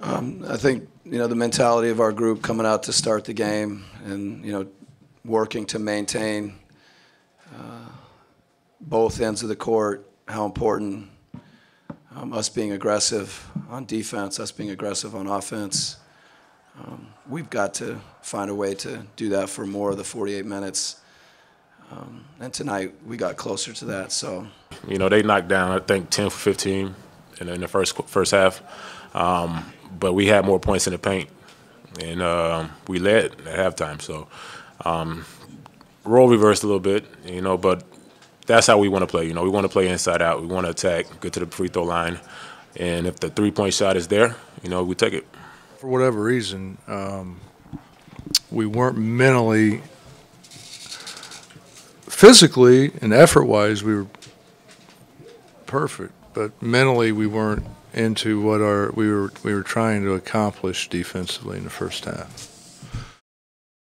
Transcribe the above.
Um, I think you know the mentality of our group coming out to start the game, and you know, working to maintain uh, both ends of the court. How important um, us being aggressive on defense, us being aggressive on offense. Um, we've got to find a way to do that for more of the 48 minutes. Um, and tonight we got closer to that. So, You know, they knocked down I think 10 for 15 in, in the first first half, um, but we had more points in the paint, and um, we led at halftime. So, um, role reversed a little bit, you know, but that's how we want to play. You know, we want to play inside out. We want to attack, get to the free throw line, and if the three point shot is there, you know, we take it. For whatever reason, um, we weren't mentally, physically and effort wise, we were perfect, but mentally we weren't into what our we were we were trying to accomplish defensively in the first half.